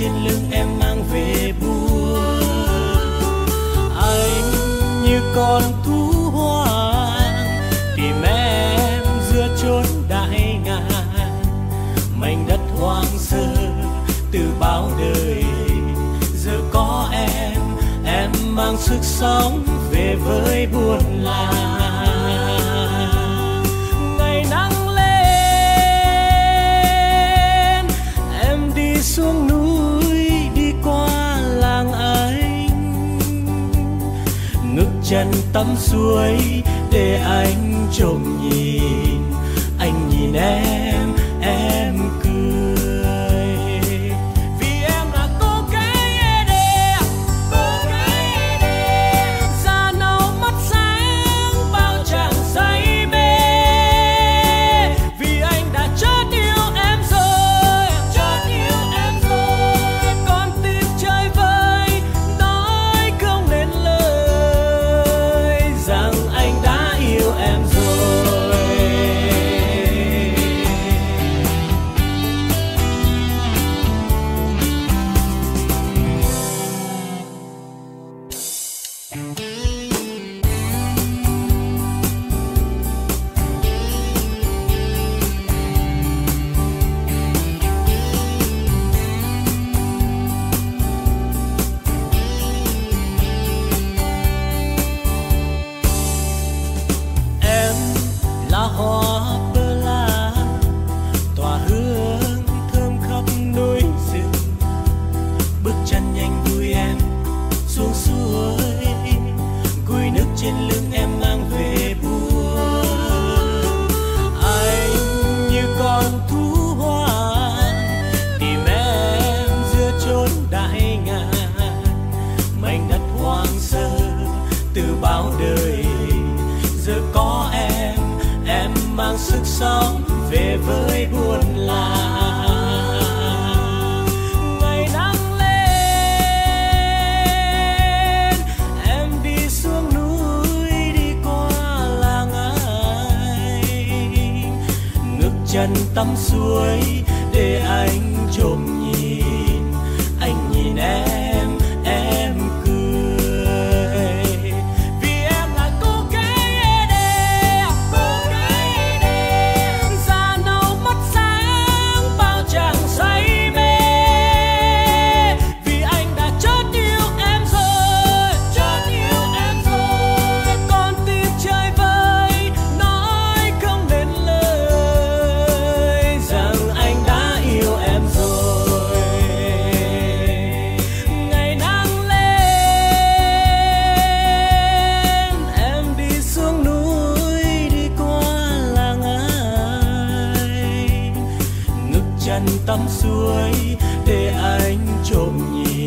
trên lưng em mang về buồn anh như con thú hoang, tìm em giữa chốn đại ngàn. Mảnh đất hoang sơ, từ bao đời, giờ có em em mang sức sống về với buồn làng. nhân tắm suối để anh trông nhìn. Anh nhìn em em sức sống về với buôn làng. Ngày nắng lên, em đi xuống núi đi qua làng ai ngước chân tắm suối để anh trộm nhìn, anh nhìn em. ngàn tắm suối để anh trộm nhìn.